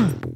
Yeah.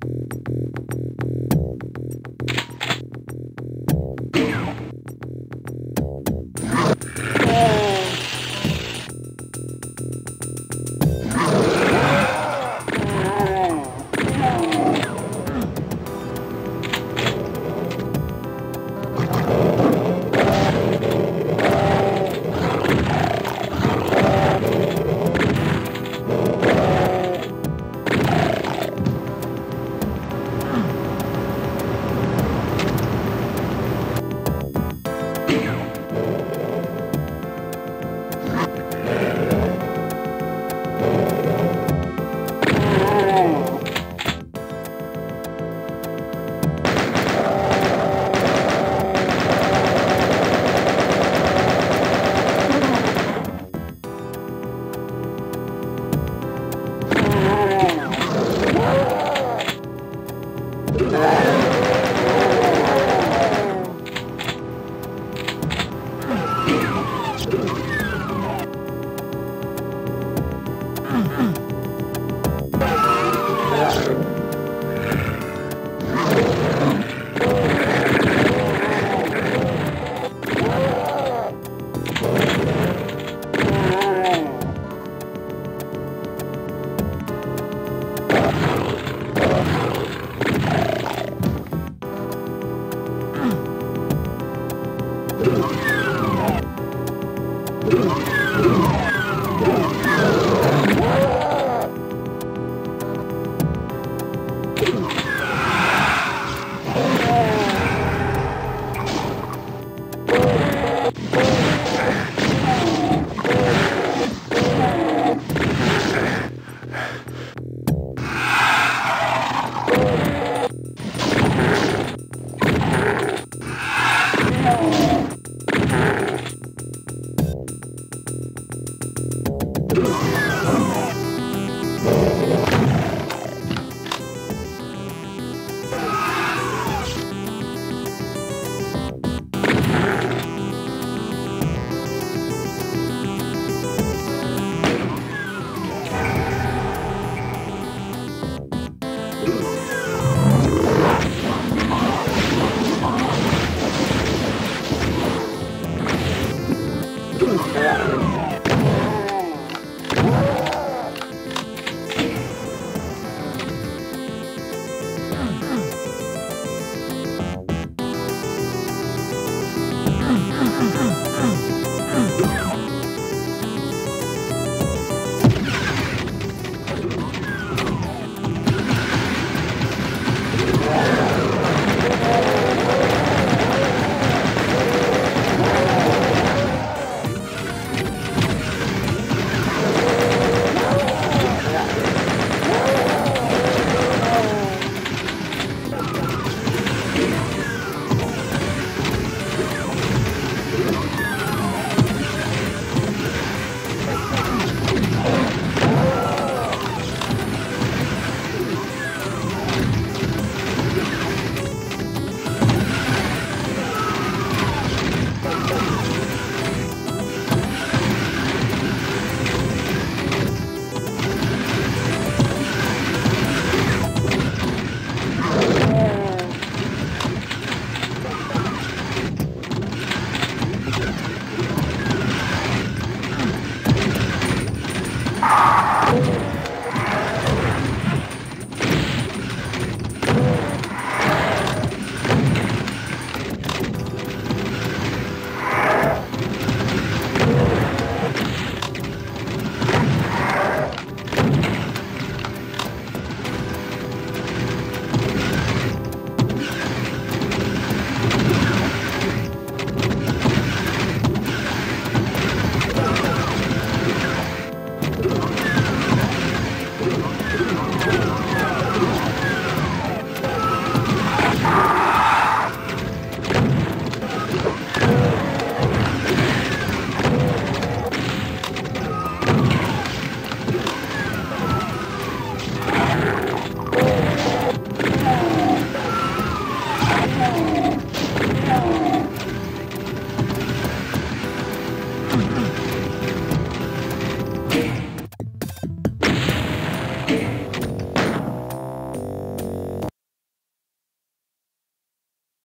Yeah.